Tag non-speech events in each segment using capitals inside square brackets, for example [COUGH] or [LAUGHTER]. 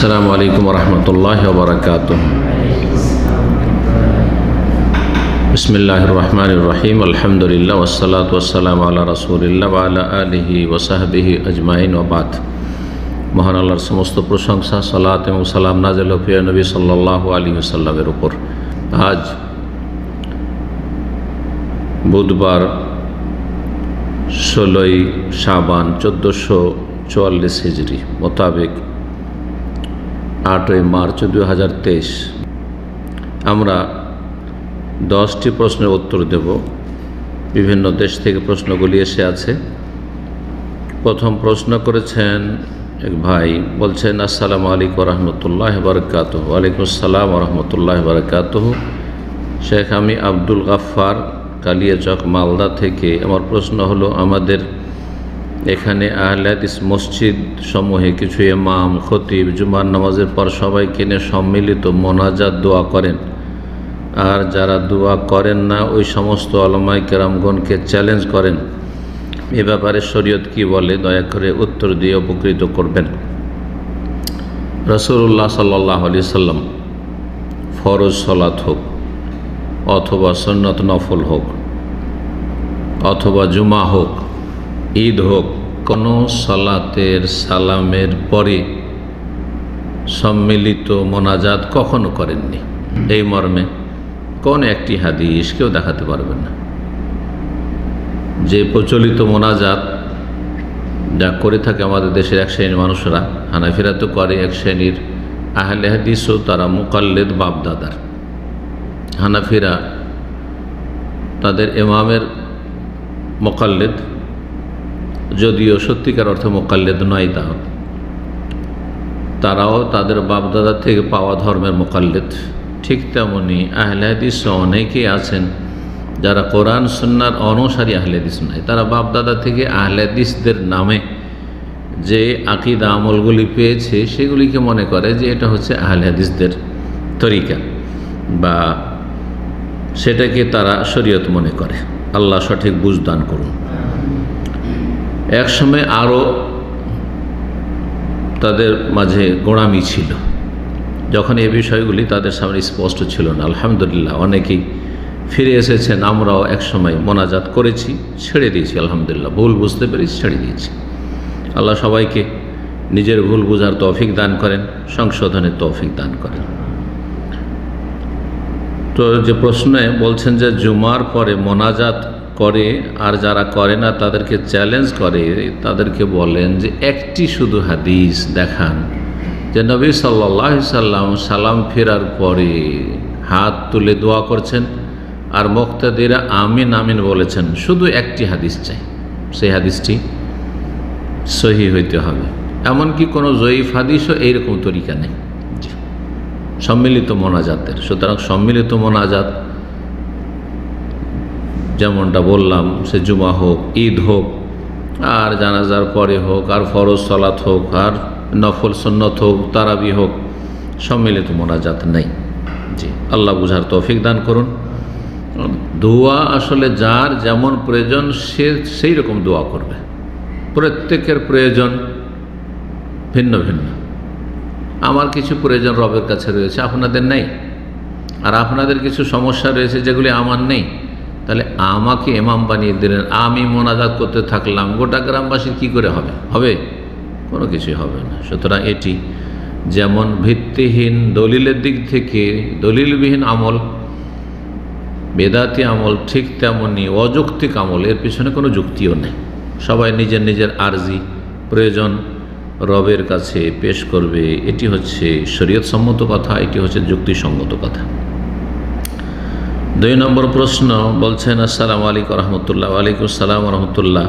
السلام عليكم ورحمة الله وبركاته بسم الله الرحمن الرحيم الحمد لله والصلاة والسلام على رسول الله وعلى آله وصحبه أجمعين وبعد মহান আল্লাহর সমস্ত প্রশংসা সালাত এবং সালাম নাজেল প্রিয় নবী সাল্লাহ আলী সাল্লামের উপর আজ বুধবার ষোলোই সাবান চোদ্দোশো চুয়াল্লিশ হিজড়ি মোতাবেক আটই মার্চ দু হাজার তেইশ। আমরা দশটি প্রশ্নের উত্তর দেব। বিভিন্ন দেশ থেকে প্রশ্নগুলি এসে আছে। প্রথম প্রশ্ন করেছেন এক ভাই, বলছেন, আসসালামু আলাইকুম রহমতুল্লাহ বরকাত ওয়ালাইকুম আসসালাম রহমতুল্লাহ বরকাত শেখ, আমি আব্দুল গাফার কালিয়াচক, মালদা থেকে। আমার প্রশ্ন হলো, আমাদের এখানে আহলাদিস মসজিদ সমূহে কিছু ইমাম, খতিব, জুমার নামাজের পর সবাই কিনে সম্মিলিত মোনাজাত দোয়া করেন। আর যারা দোয়া করেন না, ওই সমস্ত আলমাই কেরামগণকে চ্যালেঞ্জ করেন। এ ব্যাপারে শরীয়ত কি বলে, দয়া করে উত্তর দিয়ে উপকৃত করবেন। রসুল্লাহ সাল্লাহ আলি সাল্লাম ফরজ সলাত হোক, অথবা সন্নত নফল হোক, অথবা জুমা হোক ঈদ হোক, কোনো সালাতের সালামের পরে সম্মিলিত মোনাজাত কখনো করেননি। এই মর্মে কোন একটি হাদিস কেউ দেখাতে পারবেন না। যে প্রচলিত মোনাজাত যা করে থাকে আমাদের দেশের এক শ্রেণির মানুষরা, হানাফিরা তো করে এক শ্রেণির আহলে হাদিসও, তারা মোকাল্লেদ বাপদাদার। হানাফিরা তাদের এমামের মোকাল্লেদ যদিও সত্যিকার অর্থে মোকাল্লেদ নয় তা তারাও তাদের বাপদাদা থেকে পাওয়া ধর্মের মোকাল্লেদ। ঠিক তেমনি আহলে হাদিস অনেকেই আছেন যারা কোরআন সন্ন্যার অনুসারী আহলেদিস নয়। তারা বাপদাদা থেকে আহলেদিসদের নামে যে আকিদা, আমলগুলি পেয়েছে, সেগুলিকে মনে করে যে এটা হচ্ছে আহলেদিসদের তরিকা বা সেটাকে তারা শরীয়ত মনে করে। আল্লাহ সঠিক বুঝদান করুন। একসময় আরও তাদের মাঝে গোড়ামি ছিল। যখন এই বিষয়গুলি তাদের সামনে স্পষ্ট ছিল না, আলহামদুলিল্লাহ, অনেকেই ফিরে এসেছেন, আমরাও একসময় মোনাজাত করেছি, ছেড়ে দিয়েছি, আলহামদুলিল্লাহ, ভুল বুঝতে পেরেছি, ছেড়ে দিয়েছি। আল্লাহ সবাইকে নিজের ভুল বোঝার তৌফিক দান করেন, সংশোধনের তৌফিক দান করেন। তো যে প্রশ্নে বলছেন যে জুমার পরে মোনাজাত করে, আর যারা করে না, তাদেরকে চ্যালেঞ্জ করে, তাদেরকে বলেন যে একটি শুধু হাদিস দেখান, যে নবী সাল্লাহ সাল্লাম সালাম ফেরার পরে হাত তুলে দোয়া করছেন, আর মোক্তাদিরা আমিন আমিন বলেছেন, শুধু একটি হাদিস চাই, সেই হাদিসটি সহি হইতে হবে। এমনকি কোনো জয়ীফ হাদিসও এইরকম তরিকা নেই। সম্মিলিত মোনাজাতের, সুতরাং সম্মিলিত মোনাজাত যেমনটা বললাম, সে জুমা হোক, ঈদ হোক, আর জানাজার পরে হোক, আর ফরজ সলাত হোক, আর নফল সন্নত হোক, তারাবি হোক, সম্মিলিত মোনাজাত নেই। জি, আল্লাহ বুঝার তৌফিক দান করুন। দোয়া আসলে যার যেমন প্রয়োজন, সে সেই রকম দোয়া করবে। প্রত্যেকের প্রয়োজন ভিন্ন ভিন্ন। আমার কিছু প্রয়োজন রবের কাছে রয়েছে, আপনাদের নেই। আর আপনাদের কিছু সমস্যা রয়েছে যেগুলি আমার নেই তাহলে আমাকে এমাম বানিয়ে দিলেন, আমি মোনাজাত করতে থাকলাম, গোটা গ্রামবাসীর কি করে হবে? হবে? কোনো কিছুই হবে না। সুতরাং এটি যেমন ভিত্তিহীন দলিলের দিক থেকে দলিলবিহীন আমল, বেদাতি আমল ঠিক তেমনই অযৌক্তিক আমল, এর পিছনে কোনো যুক্তিও নেই। সবাই নিজের নিজের আর্জি, প্রয়োজন, রবের কাছে পেশ করবে। এটি হচ্ছে শরীয়ত সম্মত কথা, এটি হচ্ছে যুক্তিসম্মত কথা। দুই নম্বর প্রশ্ন বলছেন, আসসালামু আলাইকুম রহমতুল্লাহ ওয়ালাইকুম আসসালাম রহমতুল্লাহ।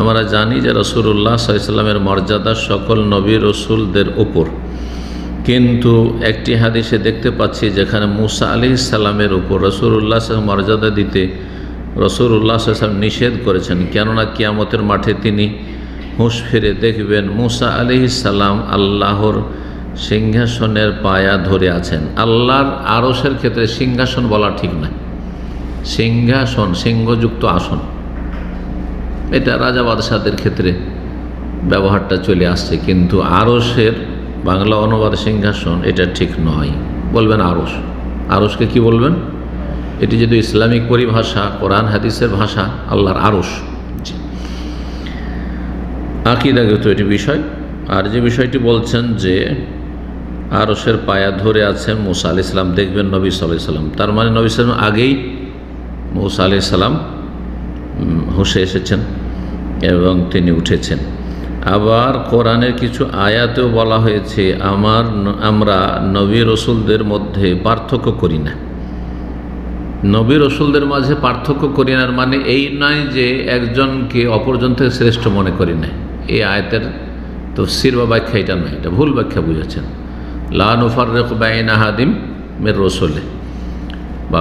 আমরা জানি যে রসুল্লাহ সাল্লামের মর্যাদা সকল নবী রসুলদের ওপর কিন্তু একটি হাদিসে দেখতে পাচ্ছি যেখানে মুসা আলি সাল্লামের উপর রসুল্লাহ মর্যাদা দিতে রসুল্লাহ সাল্লাম নিষেধ করেছেন। কেননা কিয়ামতের মাঠে তিনি হুঁশ ফিরে দেখবেন মুসা আলি সাল্লাম আল্লাহর সিংহাসনের পায়া ধরে আছেন। আল্লাহর আরসের ক্ষেত্রে সিংহাসন বলা ঠিক নয়। সিংহাসন, সিংহযুক্ত আসন। এটা রাজা বাদশাদের ক্ষেত্রে ব্যবহারটা চলে আসছে, কিন্তু আরসের বাংলা অনুবাদ সিংহাসন এটা ঠিক নয়। বলবেন আরস আরসকে কি বলবেন? এটি যদি ইসলামিক পরিভাষা, কোরআন, হাদিসের ভাষা, আল্লাহর আরস আকিদাগত এটি বিষয়। আর যে বিষয়টি বলছেন যে আরসের পায়া ধরে আছেন মুসা আলি সাল্লাম দেখবেন নবী সাল্লাহ সাল্লাম। তার মানে নবী সাল্লাম আগেই মুসা আলি সাল্লাম হুসে এসেছেন এবং তিনি উঠেছেন। আবার কোরআনের কিছু আয়াতেও বলা হয়েছে, আমার আমরা নবী রসুলদের মধ্যে পার্থক্য করি না। নবী রসুলদের মাঝে পার্থক্য করি না মানে এই নয় যে একজনকে অপরজন থেকে শ্রেষ্ঠ মনে করি না। এই আয়াতের তফসির বা ব্যাখ্যা এটা নয়, এটা ভুল ব্যাখ্যা বুঝেছেন। লানুফার রেখ বাইন আহাদিম মের রসুলে। বা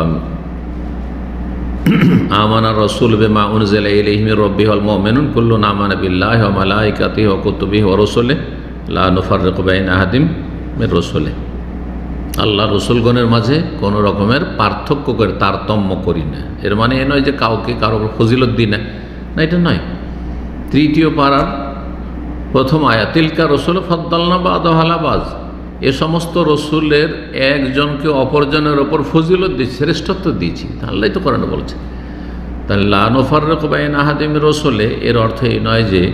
আমানা রসুল বেমা উনজেলা ইলহিম রব্বি হল মেনুন কুল্লু নামানা বিল্লাহ মালাইকাতি হ কুতুবি হ রসুলে লানুফার রেখ বাইন আহাদিম মের রসুলে আল্লাহ রসুলগণের মাঝে কোনো রকমের পার্থক্য করে তারতম্য করি না। এর মানে এ নয় যে কাউকে কারও ফজিলত দিই না। না, এটা নয়। তৃতীয় পাড়ার প্রথম আয়া তিলকা রসুল ফদ্দালনা বা আদহালাবাজ এ সমস্ত রসুলের একজনকে অপরজনের ওপর ফজিলত দিচ্ছি শ্রেষ্ঠত্ব দিয়েছি। তাহলেই তো করানো বলছে তাহলে লানোফার রকবাইন আহাদিম রসুলে, এর অর্থ এই নয় যে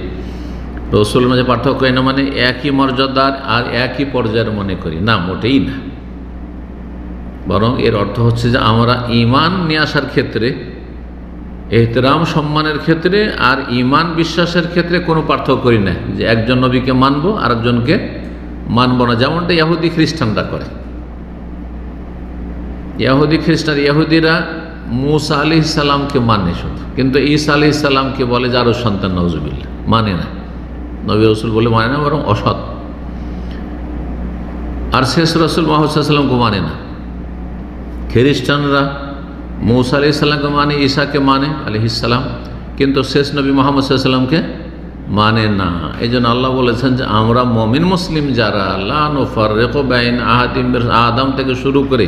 রসুল মাঝে পার্থক্য না মানে একই মর্যাদার আর একই পর্যায়ের মনে করি। না, মোটেই না। বরং এর অর্থ হচ্ছে যে আমরা ইমান নিয়ে আসার ক্ষেত্রে, এহতরাম সম্মানের ক্ষেত্রে আর ইমান বিশ্বাসের ক্ষেত্রে কোনো পার্থক্য করি না যে একজন নবীকে মানবো, আরেকজনকে মানব না, যেমনটা ইয়াহুদি খ্রিস্টানরা করে। ইয়াহুদি খ্রিস্টান ইয়াহুদিরা মুসা আলি সাল্লামকে মানে শুধু। কিন্তু ঈসা আলি সাল্লামকে বলে যে আরও সন্তান নজুবিল্লা মানে না। নবী রসুল বলে মানে না, বরং অসৎ। আর শেষ রসুল মাহসাল্লামকে মানে না। খ্রিস্টানরা মৌসা আলি সাল্লামকে মানে ঈশাকে মানে আলিহিসাল্লাম কিন্তু শেষ নবী মোহাম্মদ সাল্লামকে মানে না। এই জন্য আল্লাহ বলেছেন যে, আমরা মমিন মুসলিম যারা লানোফার রেকোবাইন আহাদিম আদম থেকে শুরু করে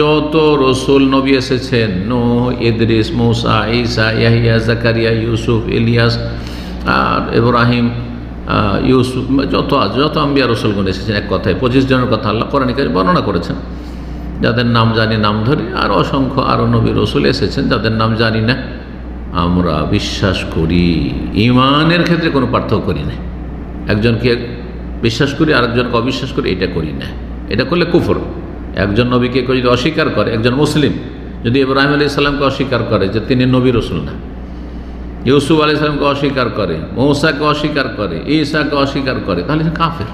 যত রসুল নবী এসেছেন নো ইদরিস, মৌসা, ঈসা, ইয়াহিয়া, জাকারিয়া, ইউসুফ, ইলিয়াস, আর ইব্রাহিম ইউসুফ, যত যত আম্বিয়া রসুলগণ এসেছেন এক কথায়, পঁচিশ জনের কথা আল্লাহ কোরআনিকারী বর্ণনা করেছেন। যাদের নাম জানি, নাম ধরে, আর অসংখ্য আরও নবী রসুল এসেছেন, যাদের নাম জানি না। আমরা বিশ্বাস করি। ইমানের ক্ষেত্রে কোনো পার্থক্য করি না। একজনকে বিশ্বাস করি, আরেকজনকে অবিশ্বাস করি, এটা করি না। এটা করলে কুফর। একজন নবীকে কেউ যদি অস্বীকার করে, একজন মুসলিম যদি ইব্রাহিম আলি ইসলামকে অস্বীকার করে যে তিনি নবী রসুল না, ইউসুফ আলি সালামকে অস্বীকার করে, মৌসাকে অস্বীকার করে, ঈসাকে অস্বীকার করে, তাহলে সে কাফের,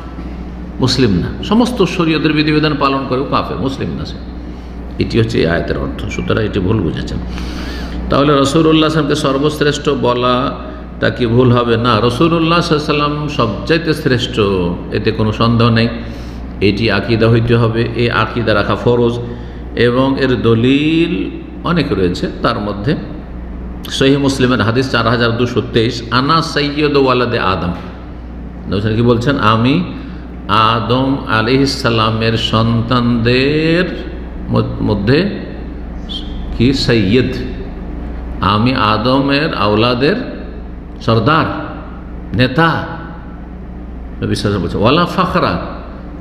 মুসলিম না। সমস্ত শরীয়দের বিধিবিধান পালন করেও কাফের, মুসলিম না সে। এটি হচ্ছে এই আয়তের অর্থ। সুতরাং এটি ভুল বুঝেছেন। তাহলে রসুল্লাহ আসলামকে সর্বশ্রেষ্ঠ বলা তা কি ভুল হবে? না রসুল্লাহ সাল্লাম সবচাইতে শ্রেষ্ঠ, এতে কোনো সন্দেহ নেই। এটি আকিদা হইতে হবে, এই আকিদা রাখা ফরজ এবং এর দলিল অনেক রয়েছে। তার মধ্যে সহি মুসলিমের হাদিস চার হাজার দুশো তেইশ, আনা সৈয়দ ওয়ালাদে আদম। কি বলছেন? আমি আদম আলিহিসাল্লামের সন্তানদের মধ্যে কি? সৈয়দ আমি আদমের আওলাদের সর্দার, নেতা। বিশ্বাস বলছে, ওয়ালা ফাখরা।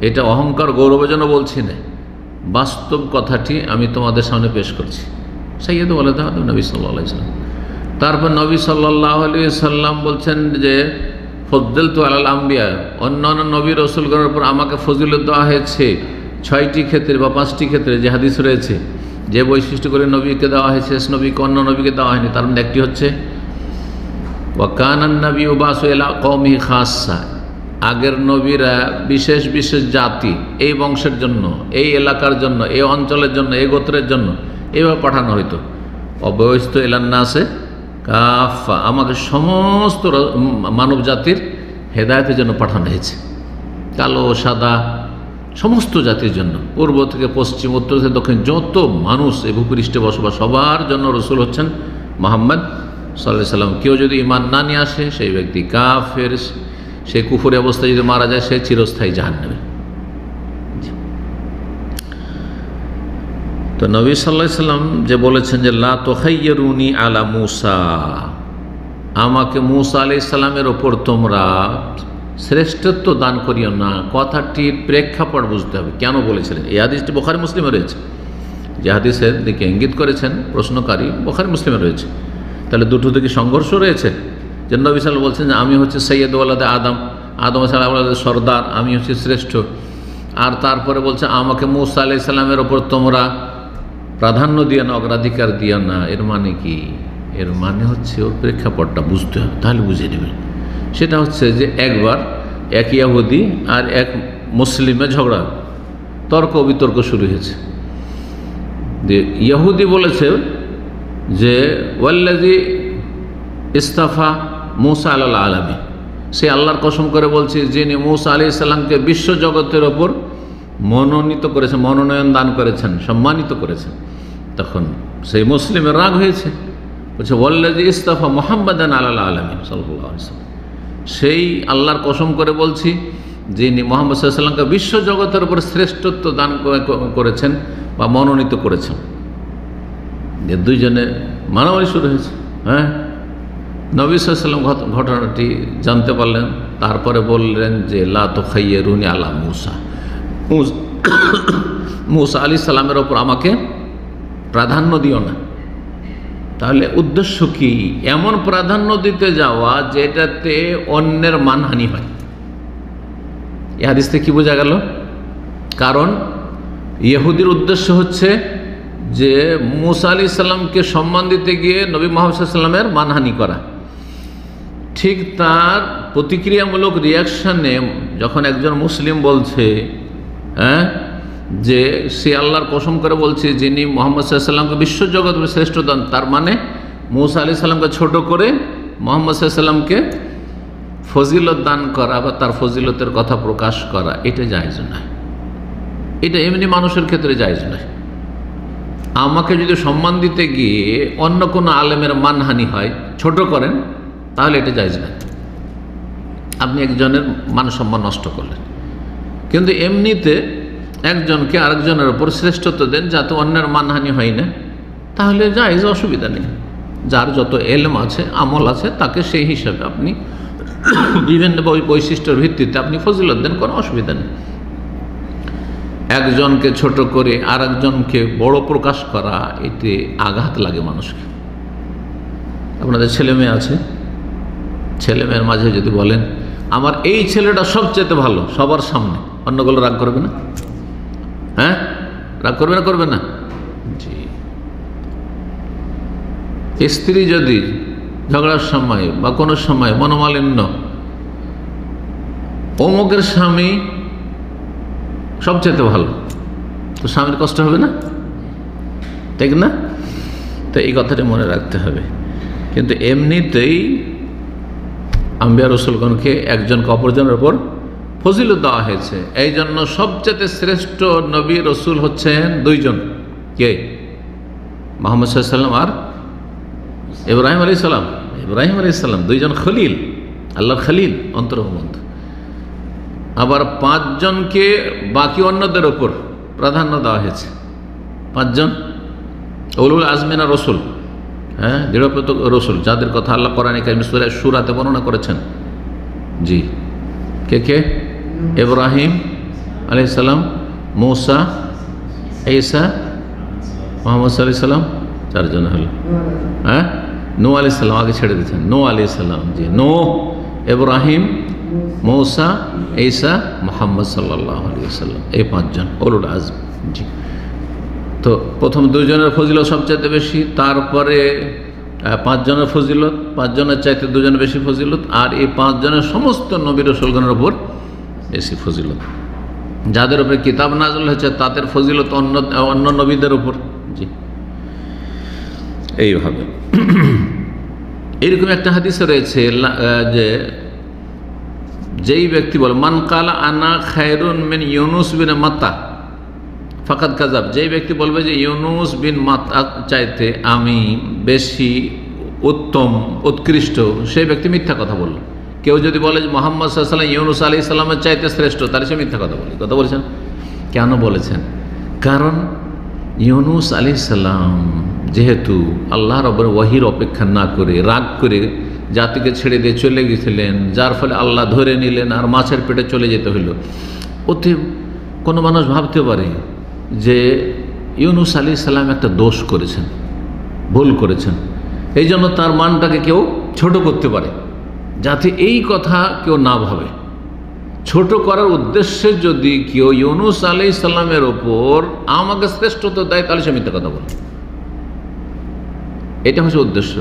এটা অহংকার, গৌরবের জন্য বলছি না। বাস্তব কথাটি আমি তোমাদের সামনে পেশ করছি। সৈয়দ ওয়ালাদ নবী সাল্লাহ সাল্লাম তারপর নবী সাল্লাহ আলী সাল্লাম বলছেন যে ফজল তো আলাল আম্বিয়া। অন্য অন্য নবী রসুলগণের উপর আমাকে ফজিলত দেওয়া হয়েছে। ছয়টি ক্ষেত্রে বা পাঁচটি ক্ষেত্রে যে হাদিস রয়েছে। যে বৈশিষ্ট্য করে নবীকে দেওয়া হয়, শেষ নবীকে, অন্য নবীকে দেওয়া হয়নি, তার মধ্যে একটি হচ্ছে ওয়াকানান নবী এলা কৌমি খাসা আগের নবীরা বিশেষ বিশেষ জাতি, এই বংশের জন্য, এই এলাকার জন্য, এই অঞ্চলের জন্য, এই গোত্রের জন্য এইভাবে পাঠানো হইতো। অব্যবস্থ এলান্না আছে কাফা আমাকে সমস্ত মানব জাতির হেদায়তের জন্য পাঠানো হয়েছে। কালো, সাদা সমস্ত জাতির জন্য। পূর্ব থেকে পশ্চিম, উত্তর থেকে দক্ষিণ, যত মানুষ এই ভূপৃষ্ঠে বসবাস, সবার জন্য রসুল হচ্ছেন মোহাম্মদ সাল্লাহ সাল্লাম। কেউ যদি ইমান না নিয়ে আসে, সেই ব্যক্তি কাফের, সে কুফুরি অবস্থায় যদি মারা যায়, সে চিরস্থায়ী জাহান নেবে তো নবী সাল্লাহ সাল্লাম যে বলেছেন যে, লা তোহাইয়রুনি আলা মুসা। আমাকে মুসা আলি সাল্লামের ওপর তোমরা শ্রেষ্ঠত্ব দান করিও না। কথাটির প্রেক্ষাপট বুঝতে হবে। কেন বলেছিলেন? এই হাদিসটি বোখারি মুসলিমে রয়েছে। যে হাদিসের দিকে ইঙ্গিত করেছেন প্রশ্নকারী বোখারি মুসলিমে রয়েছে। তাহলে দুটো দিকে সংঘর্ষ রয়েছে। যে নবী সাল বলছেন যে, আমি হচ্ছে সৈয়দ ওয়ালাদে আদম। আদম সাল্লাহ সর্দার। আমি হচ্ছে শ্রেষ্ঠ। আর তারপরে বলছে, আমাকে মুসা আলাই সাল্লামের ওপর তোমরা প্রাধান্য দিয়ে না, অগ্রাধিকার দিয়ে না। এর মানে কি? এর মানে হচ্ছে ওর প্রেক্ষাপটটা বুঝতে হবে। তাহলে বুঝে নেবেন সেটা হচ্ছে যে একবার এক ইয়াহুদি আর এক মুসলিমে ঝগড়া, তর্ক বিতর্ক শুরু হয়েছে। যে ইয়াহুদি বলেছে যে ওয়াল্লাজি ইস্তাফা মুসা আল্লাহ আলমী সে আল্লাহর কসম করে বলছে, যিনি মুসা আলি বিশ্ব জগতের ওপর মনোনীত করেছেন মনোনয়ন দান করেছেন, সম্মানিত করেছেন, তখন সেই মুসলিমের রাগ হয়েছে। বলছে ওয়াল্লাজি ইস্তাফা মোহাম্মদান আল্লাহ আলমী সাল্লাম সেই আল্লাহর কসম করে বলছি, যিনি মোহাম্মদ সাল্লামকে বিশ্ব জগতের উপর শ্রেষ্ঠত্ব দান করেছেন বা মনোনীত করেছেন। যে দুইজনে মারামারি শুরু হয়েছে হ্যাঁ? নবী সাল্লাম ঘটনাটি জানতে পারলেন, তারপরে বললেন যে, লা তো খাইয়ে রুনি আলা মুসা। [COUGHS] মুসা আলি সাল্লামের ওপর আমাকে প্রাধান্য দিও না। তাহলে উদ্দেশ্য কি? এমন প্রাধান্য দিতে যাওয়া যেটাতে অন্যের মানহানি হয়। এ থেকে কী বোঝা গেল? কারণ ইহুদির উদ্দেশ্য হচ্ছে যে মুসা আলি সাল্লামকে সম্মান দিতে গিয়ে নবী মোহাম্মদ মানহানি করা। ঠিক তার প্রতিক্রিয়ামূলক রিয়াকশানে যখন একজন মুসলিম বলছে হ্যাঁ? যে সে আল্লাহর কসম করে বলছে যিনি মোহাম্মদ সাল্লামকে বিশ্বজগৎ শ্রেষ্ঠ দান তার মানে মৌসা আলি সাল্লামকে ছোট করে মোহাম্মদ সাল্লামকে ফজিলত দান করা বা তার ফজিলতের কথা প্রকাশ করা, এটা জায়জ নয়। এটা এমনি মানুষের ক্ষেত্রে জায়জ নয়। আমাকে যদি সম্মান দিতে গিয়ে অন্য কোনো আলেমের মানহানি হয়, ছোট করেন, তাহলে এটা জায়জ নয়। আপনি একজনের মান সম্মান নষ্ট করলেন। কিন্তু এমনিতে একজনকে আরেকজনের ওপর শ্রেষ্ঠত্ব দেন যাতে অন্যের মানহানি হয় না। তাহলে জায়জ অসুবিধা নেই। যার যত এলম আছে, আমল আছে, তাকে সেই হিসাবে আপনি বিভিন্ন বৈশিষ্ট্যের ভিত্তিতে আপনি ফজিলত দেন, কোনো অসুবিধা নেই। একজনকে ছোট করে আর একজনকে বড় প্রকাশ করা, এতে আঘাত লাগে মানুষকে। আপনাদের ছেলে মেয়ে আছে? ছেলে মেয়ের মাঝে যদি বলেন, আমার এই ছেলেটা সবচেয়ে ভালো, সবার সামনে। অন্যগুলো রাগ করবে না? হ্যাঁ? রাগ করবে না করবে না? জি। স্ত্রী যদি ঝগড়ার সময় বা কোনো সময় মনোমালিন্য, অমুকের স্বামী সবচেয়ে ভালো। তো স্বামীর কষ্ট হবে না? ঠিক না? তো এই কথাটা মনে রাখতে হবে। কিন্তু এমনিতেই আম্বিয়া রসুলগণকে একজনকে অপরজনের ওপর ফজিলত দেওয়া হয়েছে। এই জন্য সবচেয়ে শ্রেষ্ঠ নবী রসুল হচ্ছেন দুইজন। কে? মোহাম্মদ সাল্লাম আর ইব্রাহিম আলী সাল্লাম ইব্রাহিম আলী সাল্লাম দুইজন খলিল। আল্লাহর খলিল অন্তর্মন্ত আবার পাঁচজনকে বাকি অন্যদের ওপর প্রাধান্য দেওয়া হয়েছে। পাঁচজন? উলুল আজমিনা রসুল। হ্যাঁ দৃঢ়প্রত রসুল, যাদের কথা আল্লাহ কোরআন সুরাতে বর্ণনা করেছেন। জি। কে কে? ইব্রাহিম আলি সাল্লাম মৌসা এইসা মোহাম্মদ সাল্লাহ সাল্লাম চারজন হলো। হ্যাঁ? নো আলি সাল্লাম আগে ছেড়ে দিয়েছেন। নো আলি সাল্লাম জি নো ইব্রাহিম, মৌসা এইসা মোহাম্মদ সাল্লাহ আলী সাল্লাম, এই পাঁচজন ওলুল আজম, জি। তো প্রথম দুজনের ফজিলত সবচাইতে বেশি, তারপরে পাঁচজনের ফজিলত, পাঁচজনের চাইতে দুজনের বেশি ফজিলত, আর এই পাঁচজনের সমস্ত নবীর রসুলগণের ওপর বেশি ফজিলত। যাদের উপরে কিতাব নাজল হয়েছে, তাদের ফজিলত অন্য অন্য নবীদের উপর। জি। এইভাবে। এরকম একটা হাদিসে রয়েছে যে যেই ব্যক্তি বলে, মান কালা আনা খায়রুন মিন ইউনুস বিন মাতা ফাকাত কাজাব যেই ব্যক্তি বলবে যে, ইউনুস বিন মাতা চাইতে আমি বেশি উত্তম, উৎকৃষ্ট সেই ব্যক্তি মিথ্যা কথা বলল। কেউ যদি বলে যে মোহাম্মদ সাল্লাম ইউনুস আলি ইসলামের চাইতে শ্রেষ্ঠ, তাহলে সে মিথ্যা কথা বলে। কথা বলছেন? কেন বলেছেন? কারণ ইউনুস আলি সাল্লাম যেহেতু আল্লাহ ওপর ওয়াহির অপেক্ষা না করে, রাগ করে জাতিকে ছেড়ে দিয়ে চলে গেছিলেন, যার ফলে আল্লাহ ধরে নিলেন আর মাছের পেটে চলে যেতে হইল। ওতে কোনো মানুষ ভাবতে পারে যে ইউনুস আলী সাল্লাম একটা দোষ করেছেন, ভুল করেছেন। এই জন্য তার মানটাকে কেউ ছোট করতে পারে। যাতে এই কথা কেউ না ভাবে। ছোট করার উদ্দেশ্যে যদি কেউ ইউনুস আলি সাল্লামের ওপর আমাকে শ্রেষ্ঠত্ব দেয়, তাহলে সে মিথ্যা কথা বলে। এটা হচ্ছে উদ্দেশ্য।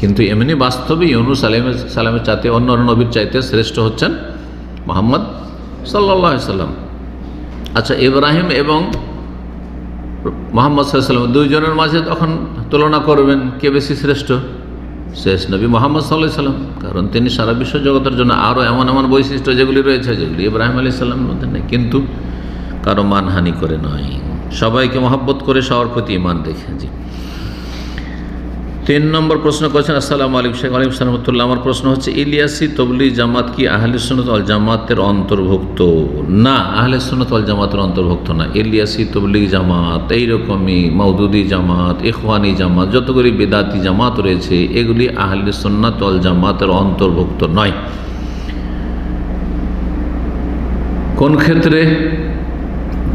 কিন্তু এমনি বাস্তবে ইউনুস আলিম সাল্লামের চাইতে অন্য অন্য নবীর চাইতে শ্রেষ্ঠ হচ্ছেন মোহাম্মদ সাল্লাহ সাল্লাম। আচ্ছা ইব্রাহিম এবং মোহাম্মদ সাল্লাম দুইজনের মাঝে তখন তুলনা করবেন কে বেশি শ্রেষ্ঠ? শেষ নবী মোহাম্মদ সাল্লাহ সাল্লাম। কারণ তিনি সারা বিশ্ব জগতের জন্য আরও এমন এমন বৈশিষ্ট্য যেগুলি রয়েছে, যেগুলি ইব্রাহিম আলি সাল্লামের মধ্যে নেই। কিন্তু কারও মানহানি করে নয়। সবাইকে মহব্বত করে সবার প্রতি ইমান দেখে জি। তিন নম্বর প্রশ্ন করেছেন, আসসালামু আলাইকুম শেখ আলিম সালামতুল্লাহ আমার প্রশ্ন হচ্ছে, ইলিয়াসি তবলি জামাত কি আহলে সুনত অল জামাতের অন্তর্ভুক্ত? না, আহলে সুনত অল জামাতের অন্তর্ভুক্ত না। ইলিয়াসি তবলি জামাত, এইরকমই মৌদুদি জামাত, ইখওয়ানি জামাত, যতগুলি বেদাতি জামাত রয়েছে, এগুলি আহলে সুন্নাত অল জামাতের অন্তর্ভুক্ত নয়। কোন ক্ষেত্রে?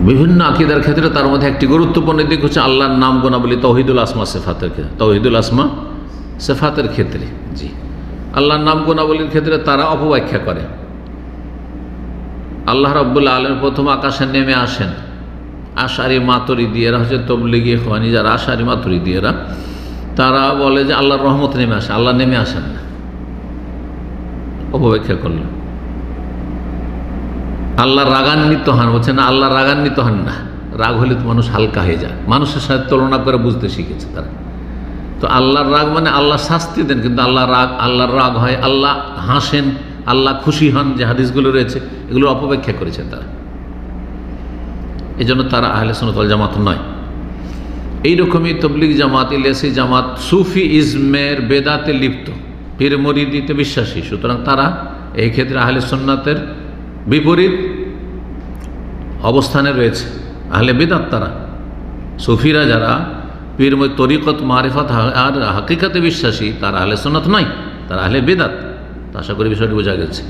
বিভিন্ন আকিদার ক্ষেত্রে তার মধ্যে একটি গুরুত্বপূর্ণ দিক হচ্ছে আল্লাহর নাম গোনাবলী তহিদুল আসমা সেফাতের ক্ষেত্রে তহিদুল আসমা সেফাতের ক্ষেত্রে, জি। আল্লাহর নাম গোনাবলীর ক্ষেত্রে তারা অপব্যাখ্যা করে। আল্লাহ রব্বুল্লা আলম প্রথম আকাশে নেমে আসেন। আশারি মাতরি দিয়েরা হচ্ছে তবলিগি খোয়ানি যারা আশারি মাতরি দিয়েরা তারা বলে যে আল্লাহর রহমত নেমে আসে, আল্লাহ নেমে আসেন না। অপব্যাখ্যা করলেন আল্লাহ রাগান্বিত হন, বলছে, না, আল্লাহ রাগান্বিত হন না। রাগ হলে তো মানুষ হালকা হয়ে যায়। মানুষের সাথে তুলনা করে বুঝতে শিখেছে তারা। তো আল্লাহর রাগ মানে আল্লাহ শাস্তি দেন, কিন্তু আল্লাহ রাগ, আল্লাহর রাগ হয়, আল্লাহ হাসেন, আল্লাহ খুশি হন যে হাদিসগুলো রয়েছে এগুলো অপব্যাখ্যা করেছে তারা। এই জন্য তারা আহলে সনতল জামাত নয়। এইরকমই তবলিগ জামাত, ইলিয়াসি জামাত, সুফি ইজমের বেদাতে লিপ্ত পীর মরিদিতে বিশ্বাসী। সুতরাং তারা এই ক্ষেত্রে আহলে সন্ন্যাতের বিপরীত অবস্থানে রয়েছে। আহলে বেদাত তারা। সুফিরা যারা পীর তরিকত মারিফত আর হাকিকাতে বিশ্বাসী, তারা আহলে সন্ন্যত নয় তারা আহলে বেদাত আশা করি বিষয়টি বোঝা গেছে।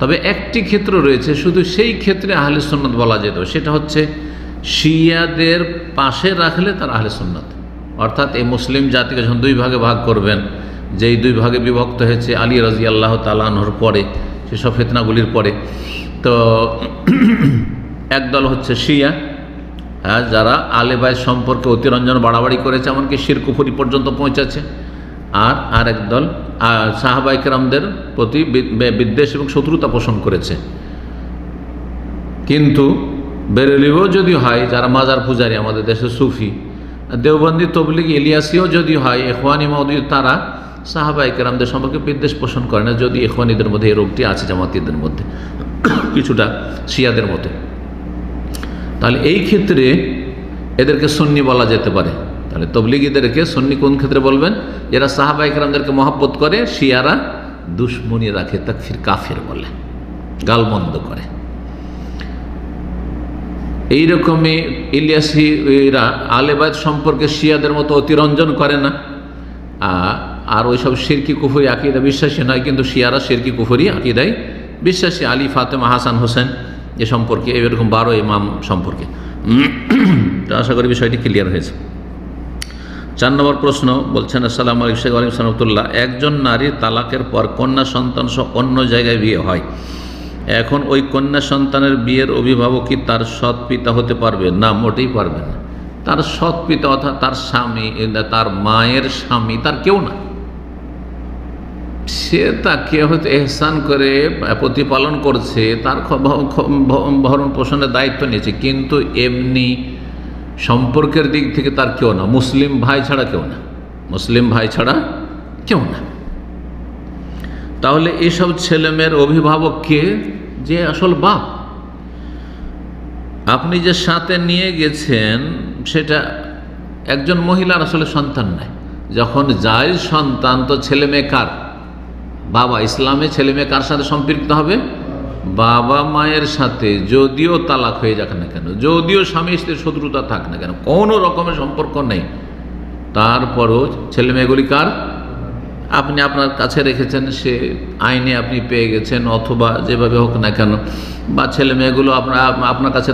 তবে একটি ক্ষেত্র রয়েছে, শুধু সেই ক্ষেত্রে আহলে সন্ন্যত বলা যেত, সেটা হচ্ছে শিয়াদের পাশে রাখলে তার আহলে সন্ন্যত অর্থাৎ এই মুসলিম জাতিকে যখন দুই ভাগে ভাগ করবেন, যেই দুই ভাগে বিভক্ত হয়েছে আলী রাজি আল্লাহ তালাহর পরে, সেসব ফেতনাগুলির পরে তো একদল হচ্ছে শিয়া হ্যাঁ যারা আলেবাই সম্পর্কে অতিরঞ্জন বাড়াবাড়ি করেছে, এমনকি শিরকুফুরি পর্যন্ত পৌঁছাচ্ছে আর আর একদল সাহাবাইকেরামদের প্রতি বিদ্বেষ এবং শত্রুতা পোষণ করেছে। কিন্তু বেরেলিও যদি হয়, যারা মাজার পূজারী, আমাদের দেশে সুফি, দেওবন্দি, তবলিগ, ইলিয়াসিও যদি হয় এখওয়ানি মৌদি তারা সাহাবাইকেরামদের সম্পর্কে বিদ্বেষ পোষণ করে না, যদি এখওয়ানিদের মধ্যে এই রোগটি আছে জামাতিদের মধ্যে। কিছুটা শিয়াদের মতো। তাহলে এই ক্ষেত্রে এদেরকে সন্নি বলা যেতে পারে। তাহলে তবলিগীদেরকে সন্নি কোন ক্ষেত্রে বলবেন? এরা সাহাবাইকরামদেরকে মহাব্বত করে, শিয়ারা দুশ্মনী রাখে, তাকফির কাফের বলে, গালমন্দ করে। এইরকমই ইলিয়াসিরা আলেবাদ সম্পর্কে শিয়াদের মতো অতিরঞ্জন করে না। আর ওইসব শিরকি কুফুরি আকিদা বিশ্বাসী নয়, কিন্তু শিয়ারা শিরকি কুফুরি আকিদায় বিশ্বাসী আলী ফাতেমা হাসান হোসেন এ সম্পর্কে, এরকম বারো ইমাম সম্পর্কে। [CLEARS THROAT] তো আশা করি বিষয়টি ক্লিয়ার হয়েছে। চার নম্বর প্রশ্ন বলছেন, আসসালাম আলিক শেখ আলিম সালামতুল্লাহ একজন নারীর তালাকের পর কন্যা সন্তান সহ অন্য জায়গায় বিয়ে হয়। এখন ওই কন্যা সন্তানের বিয়ের অভিভাবক কি তার সৎ পিতা হতে পারবে? না, মোটেই পারবে না। তার সৎ পিতা অর্থাৎ তার স্বামী, তার মায়ের স্বামী, তার কেউ না। সে তাকে হয়তো এহসান করে প্রতিপালন করছে, তার ভরণ পোষণের দায়িত্ব নিয়েছে। কিন্তু এমনি সম্পর্কের দিক থেকে তার কেউ না। মুসলিম ভাই ছাড়া কেউ না। মুসলিম ভাই ছাড়া কেউ না। তাহলে এসব ছেলেমেয়ের অভিভাবককে যে আসল বাপ। আপনি যে সাথে নিয়ে গেছেন, সেটা একজন মহিলার আসলে সন্তান নাই যখন যায় সন্তান, তো ছেলে মেয়ে কার? বাবা ইসলামে ছেলে মেয়ে কার সাথে সম্পৃক্ত হবে? বাবা মায়ের সাথে। যদিও তালাক হয়ে যাক না কেন, যদিও স্বামী স্ত্রীর শত্রুতা থাক না কেন, কোনো রকমের সম্পর্ক নেই। তারপরও ছেলে মেয়েগুলি কার? আপনি আপনার কাছে রেখেছেন, সে আইনে আপনি পেয়ে গেছেন, অথবা যেভাবে হোক না কেন। বা ছেলে মেয়েগুলো আপনার আপনার কাছে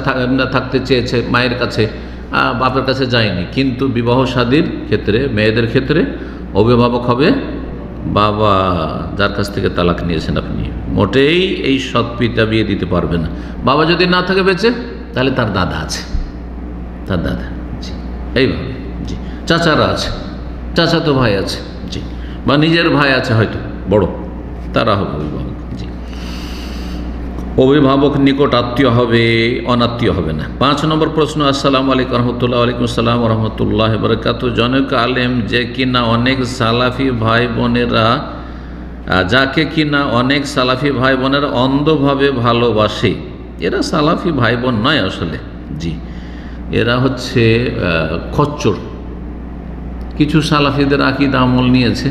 থাকতে চেয়েছে, মায়ের কাছে বাপের কাছে যায়নি। কিন্তু বিবাহ শাদীর ক্ষেত্রে, মেয়েদের ক্ষেত্রে অভিভাবক হবে বাবা, যার কাছ থেকে তালাক নিয়েছেন আপনি, মোটেই এই সৎ পিতা বিয়ে দিতে পারবে না। বাবা যদি না থাকে বেঁচে, তাহলে তার দাদা আছে। তার দাদা, জি। এইভাবে জি। চাচারা আছে চাচা তো ভাই আছে, জি। বা নিজের ভাই আছে হয়তো, বড়। তারা হবে জি অভিভাবক নিকট আত্মীয় হবে, অনাত্মীয় হবে না। পাঁচ নম্বর প্রশ্ন, আসসালামু আলাইকুম রহমতুল্লাহ আলাইকুম আসসালাম রহমতুল্লাহ বরকাত। জনক আলেম যে কিনা অনেক সালাফি ভাই বোনেরা যাকে কিনা অনেক সালাফি ভাই বোনেরা অন্ধভাবে ভালোবাসে, এরা সালাফি ভাই বোন নয় আসলে, জি। এরা হচ্ছে খচ্চর। কিছু সালাফিদের আকিদ আমল নিয়েছে।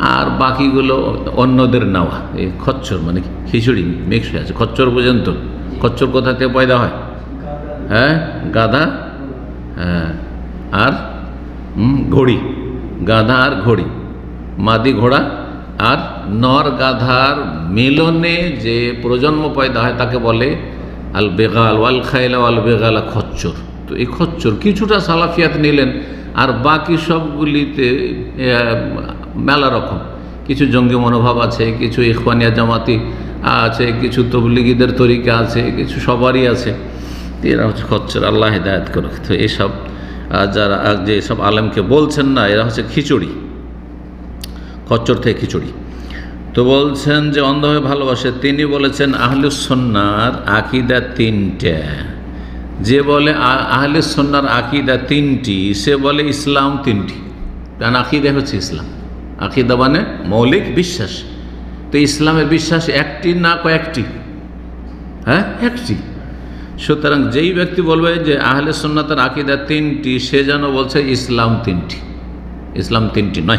আর বাকিগুলো অন্যদের নেওয়া এই খচ্চর মানে খিচুড়ি মিক্স হয়ে আছে। খচ্চর পর্যন্ত। খচ্চর কোথা থেকে পয়দা হয়? হ্যাঁ? গাধা? হ্যাঁ। আর? ঘড়ি। গাধা আর ঘড়ি। মাদি ঘোড়া আর নর গাধার মিলনে যে প্রজন্ম পয়দা হয় তাকে বলে আল বেগাল, ওয়াল খাইলা, ওয়াল বেগালা, খচ্চর। তো এই খচ্চর কিছুটা সালাফিয়াত নিলেন। আর বাকি সবগুলিতে মেলা রকম। কিছু জঙ্গি মনোভাব আছে, কিছু ইখওয়ানিয়া জামাতি আছে, কিছু তবলিগীদের তরিকা আছে, কিছু সবারই আছে। এরা হচ্ছে খচ্চর, আল্লাহ হেদায়ত করুক। তো এইসব যারা যে সব আলেমকে বলছেন না, এরা হচ্ছে খিচুড়ি। খচ্চর থেকে খিচুড়ি। তো বলছেন যে, অন্ধভাবে ভালোবাসে। তিনি বলেছেন আহলুসন্নার আকিদা তিনটে। যে বলে আহলুসন্নার আকিদা তিনটি, সে বলে, ইসলাম তিনটি। কারণ আকিদা হচ্ছে ইসলাম। আকিদা মানে মৌলিক বিশ্বাস। তো ইসলামের বিশ্বাস একটি না কয়েকটি? হ্যাঁ একটি। সুতরাং যেই ব্যক্তি বলবে যে আহলে সন্ন্যতের আকিদা তিনটি, সে যেন বলছে ইসলাম তিনটি। ইসলাম তিনটি নয়।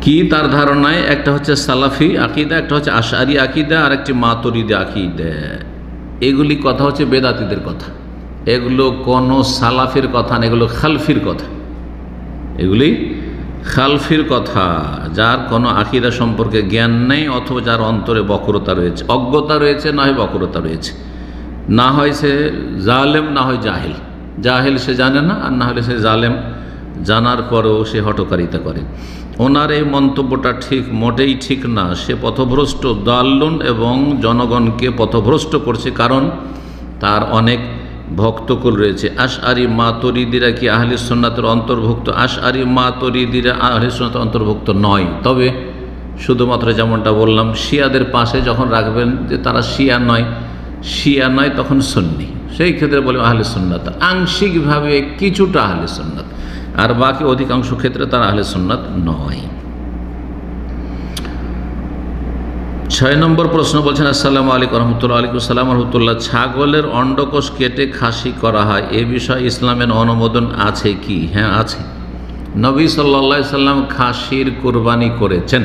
কি তার ধারণায়? একটা হচ্ছে সালাফি আকিদা, একটা হচ্ছে আশারি আকিদা, আর একটি মাতরিদে আকিদা। এগুলি কথা হচ্ছে বেদাতিদের কথা। এগুলো কোনো সালাফির কথা না, এগুলো খালফির কথা। এগুলি খালফির কথা, যার কোনো আকিদা সম্পর্কে জ্ঞান নেই অথবা যার অন্তরে বক্রতা রয়েছে। অজ্ঞতা রয়েছে, না হয় বক্রতা রয়েছে। না হয় সে জালেম, না হয় জাহেল। জাহেল সে জানে না, আর না হলে সে জালেম। জানার পরেও সে হটকারিতা করে। ওনার এই মন্তব্যটা ঠিক, মোটেই ঠিক না। সে পথভ্রষ্ট, দাল্লুন এবং জনগণকে পথভ্রষ্ট করছে কারণ তার অনেক ভক্তকুল রয়েছে। আশ আরি মা তরিদিরা কি আহলি সন্ন্যাতের অন্তর্ভুক্ত? আশ আরি মা তরিদিরা আহলি সন্ন্যাতের অন্তর্ভুক্ত নয়। তবে শুধুমাত্র যেমনটা বললাম, শিয়াদের পাশে যখন রাখবেন যে তারা শিয়া নয় শিয়া নয় তখন সন্নি। সেই ক্ষেত্রে বলে আহলে সুন্নাত। আংশিকভাবে কিছুটা আহলে সুন্নাত। আর বাকি অধিকাংশ ক্ষেত্রে তারা আহলে সুন্নাত নয়। ছয় নম্বর প্রশ্ন বলছেন, আসসালামু আলিক রহমতুল্লাহ। আলাইকুম সালাম রহমতুল্লাহ। ছাগলের অন্ডকোষ কেটে খাসি করা হয়, এ বিষয়ে ইসলামের অনুমোদন আছে কি? হ্যাঁ আছে। নবী সাল্লা সাল্লাম খাসির কোরবানি করেছেন।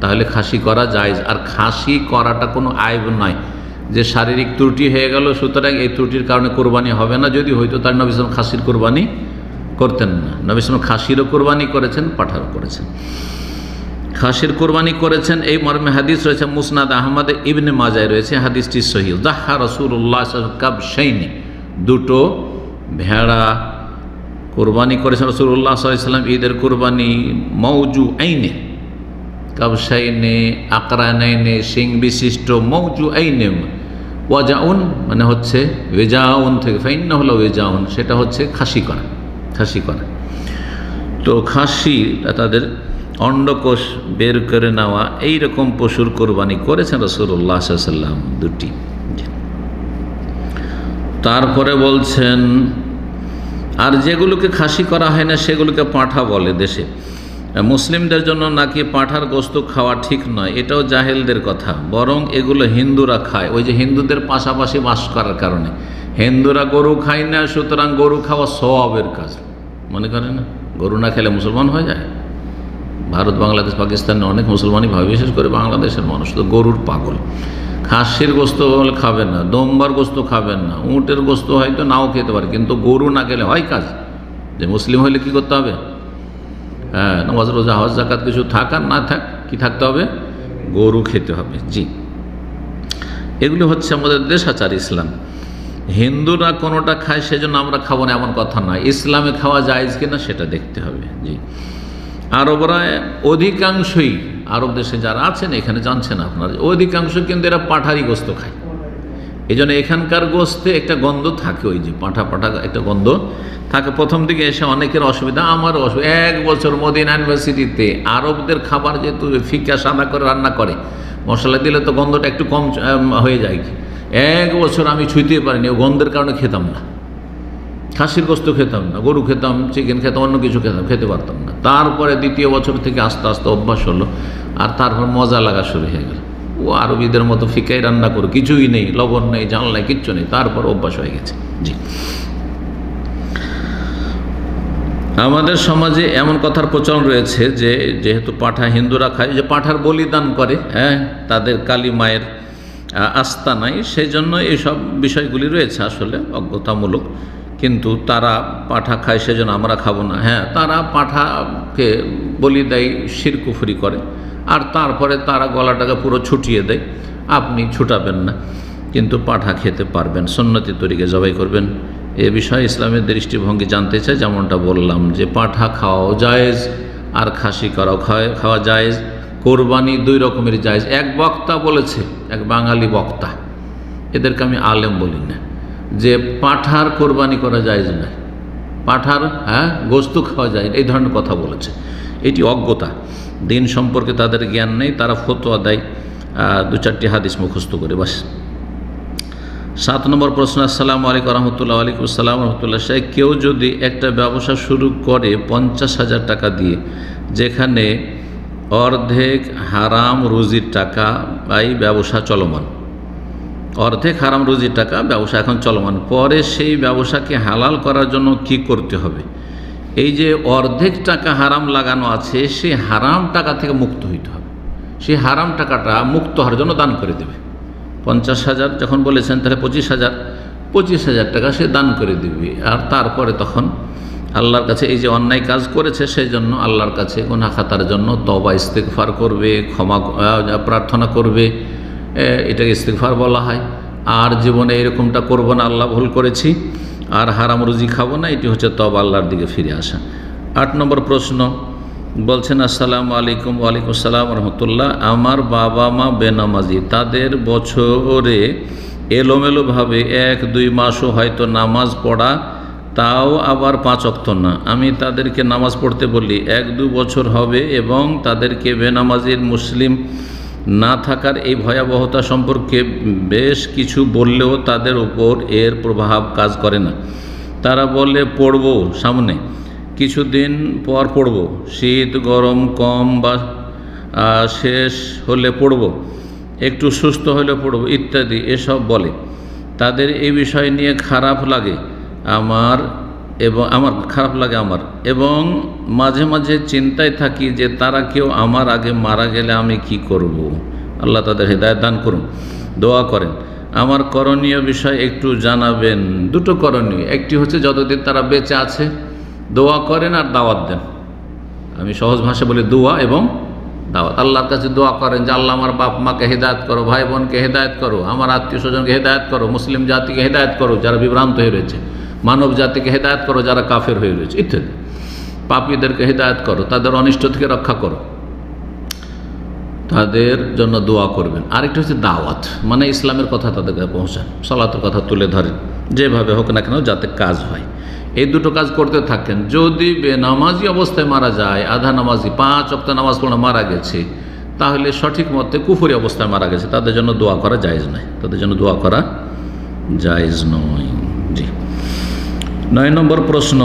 তাহলে খাসি করা যায় আর খাসি করাটা কোনো আইব নয়। যে শারীরিক ত্রুটি হয়ে গেল, সুতরাং এই ত্রুটির কারণে কোরবানি হবে না। যদি হয়তো তার নবী সালাম খাসির কোরবানি করতেন না। নবী সালাম খাসিরও কোরবানি করেছেন, পাঠারও করেছেন। খাসির কোরবানি করেছেন। এই মর্মে হাদিস রয়েছে, মুসনাদ আহমদ ইবনে মাজায় রয়েছে, হাদিসটি সহিল দাহা রসুল্লাহ কাব সৈনি দুটো ভেড়া কোরবানি করেছেন। রসুল্লাহ সাল্লাম ঈদের কোরবানি মৌজু আইনে কাবসাইনে আকরানাইনে সিং বিশিষ্ট মৌজু আইনে ওয়াজাউন মানে হচ্ছে ওয়েজাউন থেকে ফাইন হলো ওয়েজাউন সেটা হচ্ছে খাসি করা খাসি করা। তো খাসি তাদের অন্ডকোষ বের করে নেওয়া এই রকম পশুর কোরবানি করেছেন রসুল্লাহ সাল্লাম দুটি। তারপরে বলছেন, আর যেগুলোকে খাসি করা হয় না, সেগুলোকে পাঁঠা বলে দেশে। মুসলিমদের জন্য নাকি পাঁঠার গোস্ত খাওয়া ঠিক নয়, এটাও জাহেলদের কথা। বরং এগুলো হিন্দুরা খায়। ওই যে হিন্দুদের পাশাপাশি বাস করার কারণে। হিন্দুরা গরু খায় না, সুতরাং গরু খাওয়া সবের কাজ। মনে করে না? গরু না খেলে মুসলমান হয়ে যায়? ভারত, বাংলাদেশ, পাকিস্তানে অনেক মুসলমানই ভাবে, বিশেষ করে বাংলাদেশের মানুষ তো গরুর পাগল। খাসির গোস্ত হলে খাবেন না, দমবার গোস্ত খাবেন না, উঁটের গোস্ত হয়তো নাও খেতে পারে, কিন্তু গরু না খেলে হয় কাজ। যে মুসলিম হলে কি করতে হবে? হ্যাঁ নামাজ, রোজা, হজ জাকাত কিছু থাক আর না থাক, কি থাকতে হবে? গরু খেতে হবে, জি। এগুলি হচ্ছে আমাদের দেশাচার, ইসলাম। হিন্দুরা কোনোটা খায়, সেজন্য আমরা খাব না, এমন কথা নয়। ইসলামে খাওয়া যায় কিনা, সেটা দেখতে হবে, জি। আরবরা অধিকাংশই আরব দেশে যারা আছেন, এখানে জানছেন আপনারা অধিকাংশ কিন্তু এরা পাঠারি গোস্ত খায়। এই জন্য এখানকার গোস্তে একটা গন্ধ থাকে ওই যে, পাঠা পাঠা একটা গন্ধ থাকে। প্রথম দিকে এসে অনেকের অসুবিধা, আমারও অসুবিধা। এক বছর মদিন ইউনিভার্সিটিতে আরবদের খাবার যেহেতু ফিকা সাদা করে রান্না করে, মশলা দিলে তো গন্ধটা একটু কম হয়ে যায় এক বছর আমি ছুঁতে পারিনি, ও গন্ধের কারণে খেতাম না। খাসির গোস্ত খেতাম না, গরু খেতাম চিকেন খেতাম, অন্য কিছু খেতাম, খেতে পারতাম না। তারপরে দ্বিতীয় বছর থেকে আস্তে আস্তে অভ্যাস হলো, আর তারপর মজা লাগা শুরু হয়ে গেল। ও আরবিদের মতো ফিকাই রান্না করো কিছুই নেই, লবণ নেই জাল কিচ্ছু নেই, তারপর অভ্যাস হয়ে গেছে। জি। আমাদের সমাজে এমন কথার প্রচলন রয়েছে যে, যেহেতু পাঠা হিন্দুরা খায় যে পাঠার বলিদান করে হ্যাঁ তাদের কালী মায়ের আস্থা নাই, সেই জন্য এইসব বিষয়গুলি রয়েছে আসলে অজ্ঞতামূলক। কিন্তু তারা পাঠা খায় সেজন্য আমরা খাব না। হ্যাঁ তারা পাঠাকে বলি দেয়, শিরকুফুরি করে। আর তারপরে তারা গলাটাকে পুরো ছুটিয়ে দেয়। আপনি ছুটাবেন না, কিন্তু পাঠা খেতে পারবেন। সন্ন্যতি তরিকে জবাই করবেন। এ বিষয়ে ইসলামের দৃষ্টিভঙ্গি জানতে চাই, যেমনটা বললাম যে পাঠা খাওয়াও জায়েজ, আর খাসি করাও খাওয়া খাওয়া জায়েজ। কোরবানি দুই রকমের জায়েজ। এক বক্তা বলেছে, এক বাঙালি বক্তা। এদেরকে আমি আলেম বলি না। যে পাঠার কোরবানি করা যায় যে না পাঠার হ্যাঁ গোস্ত খাওয়া যায়, এই ধরনের কথা বলেছে। এটি অজ্ঞতা। দিন সম্পর্কে তাদের জ্ঞান নেই, তারা ফতোয়া দেয় দু চারটি হাদিস মুখস্থ করে, বাস। সাত নম্বর প্রশ্ন, আসসালামু আলাইকুম রহমতুল্লাহ আলাইকুম আসসালাম রহমতুল্লাহ। সাহেব কেউ যদি একটা ব্যবসা শুরু করে পঞ্চাশ হাজার টাকা দিয়ে, যেখানে অর্ধেক হারাম রুজির টাকা এই ব্যবসা চলমান অর্ধেক হারাম রুজির টাকা ব্যবসা এখন চলমান। পরে সেই ব্যবসাকে হালাল করার জন্য কি করতে হবে? এই যে অর্ধেক টাকা হারাম লাগানো আছে সেই হারাম টাকা থেকে মুক্ত হইতে হবে। সেই হারাম টাকাটা মুক্ত হওয়ার জন্য দান করে দেবে। পঞ্চাশ হাজার যখন বলেছেন, তাহলে পঁচিশ হাজার। পঁচিশ হাজার টাকা সে দান করে দিবে। আর তারপরে তখন আল্লাহর কাছে এই যে অন্যায় কাজ করেছে, সেই জন্য আল্লাহর কাছে গুনা খাতার জন্য তবা ইস্তেকফার করবে, ক্ষমা প্রার্থনা করবে। এটাকে ইস্তেকফার বলা হয়। আর জীবনে এরকমটা করব না, আল্লাহ ভুল করেছি। আর হারাম রুজি খাব না, এটি হচ্ছে তব আল্লাহর দিকে ফিরে আসা। আট নম্বর প্রশ্ন, বলছেন, আসসালাম আলাইকুম, ওয়ালাইকুম আসসালাম রহমতুল্লাহ। আমার বাবা মা বেনামাজি, তাদের বছরে এলোমেলোভাবে এক, দুই মাসও হয়তো নামাজ পড়া, তাও আবার পাঁচ অক্ত না। আমি তাদেরকে নামাজ পড়তে বলি, এক, দু বছর হবে এবং তাদেরকে বেনামাজির মুসলিম না থাকার এই ভয়াবহতা সম্পর্কে বেশ কিছু বললেও তাদের উপর এর প্রভাব কাজ করে না। তারা বলে, পড়ব সামনে, কিছুদিন পর পড়ব। শীত, গরম, কম বা শেষ হলে পড়ব, একটু সুস্থ হলে পড়ব, ইত্যাদি এসব বলে। তাদের এই বিষয় নিয়ে খারাপ লাগে। আমার এবং আমার খারাপ লাগে আমার। এবং মাঝে মাঝে চিন্তায় থাকি যে তারা কেউ আমার আগে মারা গেলে আমি কি করব। আল্লাহ তাদের হৃদায়ত দান করুন, দোয়া করেন। আমার করণীয় বিষয় একটু জানাবেন। দুটো করণীয়। একটি হচ্ছে যতদিন তারা বেঁচে আছে, দোয়া করেন আর দাওয়াত দেন। আমি সহজ ভাষা বলি দোয়া এবং দাওয়াত। আল্লাহর কাছে দোয়া করেন যে, আল্লাহ আমার বাপ মাকে হেদায়ত করো ভাই বোনকে হেদায়ত করো, আমার আত্মীয় স্বজনকে হেদায়ত করো, মুসলিম জাতিকে হেদায়ত করো, যারা বিভ্রান্ত হয়ে রয়েছে। মানব জাতিকে হেদায়ত করো, যারা কাফের হয়ে রয়েছে, ইত্যাদি। পাপীদেরকে হেদায়ত করো, তাদের অনিষ্ট থেকে রক্ষা করো। তাদের জন্য দোয়া করবেন। আরেকটা হচ্ছে দাওয়াত মানে ইসলামের কথা তাদের কাছে পৌঁছান, সলাতের কথা তুলে ধরেন, যেভাবে হোক না কেন যাতে কাজ হয়। এই দুটো কাজ করতে থাকেন, যদি বেনামাজি অবস্থায় মারা যায়, আধা নামাজি, পাঁচ অক্ত নামাজ পড়ে মারা গেছে, তাহলে সঠিক মতে কুফুরি অবস্থায় মারা গেছে, তাদের জন্য দোয়া করা জায়েজ নয়, তাদের জন্য দোয়া করা জায়েজ নয়। জি। নয় নম্বর প্রশ্ন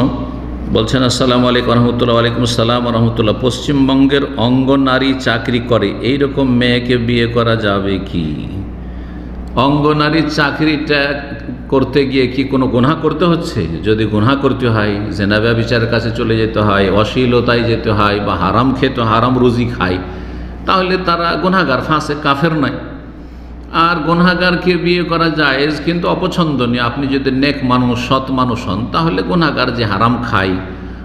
বলছেন, আসসালামু আলাইকুম রহমতুল্লাহ আলাইকুম আসসালাম রহমতুল্লাহ। পশ্চিমবঙ্গের অঙ্গনারী চাকরি করে এই রকম মেয়েকে বিয়ে করা যাবে কি? অঙ্গনারী চাকরিটা করতে গিয়ে কি কোনো গুনহা করতে হচ্ছে? যদি গুনহা করতে হয় জেনাবা বিচারের কাছে চলে যেতে হয়, অশ্লীলতায় যেতে হয় বা হারাম খেতে, হারাম রুজি খায়, তাহলে তারা গুনাগার ফাঁসে, কাফের নাই আর গুনাগারকে বিয়ে করা যায় কিন্তু অপছন্দনীয়। আপনি যদি নেক মানুষ, সৎ মানুষ হন, তাহলে গুনাগার যে হারাম খায়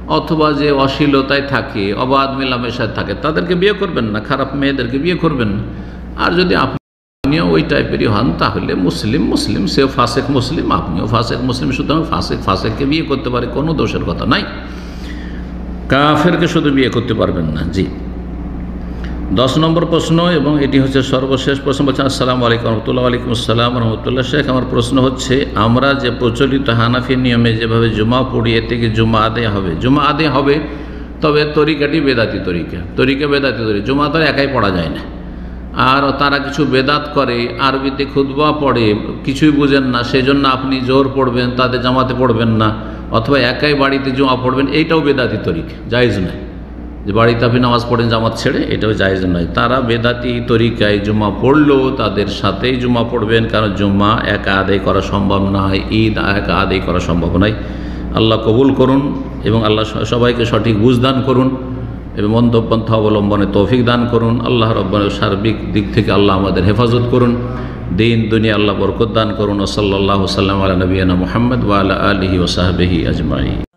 অথবা যে অশ্লীলতায় থাকে, অবাধ মেলামেশায় থাকে, তাদেরকে বিয়ে করবেন না, খারাপ মেয়েদেরকে বিয়ে করবেন না। আর যদি আপনিও ওই টাইপেরই হন, তাহলে মুসলিম মুসলিম, সেও ফাসেক মুসলিম, আপনিও ফাসেক মুসলিম, সুতরাং ফাসেক, ফাসেককে বিয়ে করতে পারে, কোনো দোষের কথা নাই। কাফেরকে শুধু বিয়ে করতে পারবেন না, জি। দশ নম্বর প্রশ্ন এবং এটি হচ্ছে সর্বশেষ প্রশ্ন বলছেন আসসালামু আলাইকুম রহমতুল্লাহ আলাইকুম আসসালাম রহমতুল্লাহ। শেখ, আমার প্রশ্ন হচ্ছে, আমরা যে প্রচলিত হানাফি নিয়মে যেভাবে জুমা পড়ি এ থেকে জুমা আদে হবে? জুমা আদে হবে, তবে তরিকাটি বেদাতি তরিকা। তরিকা বেদাতি তরিকা। জুমা তো একাই পড়া যায় না। আর তারা কিছু বেদাত করে, আরবিতে খুদবা পড়ে, কিছুই বুঝেন না, সেজন্য আপনি জোর পড়বেন তাদের জামাতে পড়বেন না, অথবা একাই বাড়িতে জুমা পড়বেন, এইটাও বেদাতি তরিকা, জায়জ নয়। যে বাড়িতে আপনি নামাজ পড়েন, জামাত ছেড়ে, এটাও জায়েজ নয়। তারা বেদাতি তরিকায় জুমা পড়লেও তাদের সাথেই জুমা পড়বেন, কারণ জুম্মা একা আদায় করা সম্ভব নয়, ঈদ একা আদায় করা সম্ভব নয়। আল্লাহ কবুল করুন এবং আল্লাহ সবাইকে সঠিক বুঝ দান করুন এবং মন্তপন্থা অবলম্বনে তৌফিক দান করুন। আল্লাহ রব্বানের সার্বিক দিক থেকে আল্লাহ আমাদের হেফাজত করুন। দিন, দুনিয়া আল্লাহ বরকত দান করুন। ও সাল্লাম আলা নবীনা মোহাম্মদ ওয়ালা আলহি ওসাহাবিহি আজমাই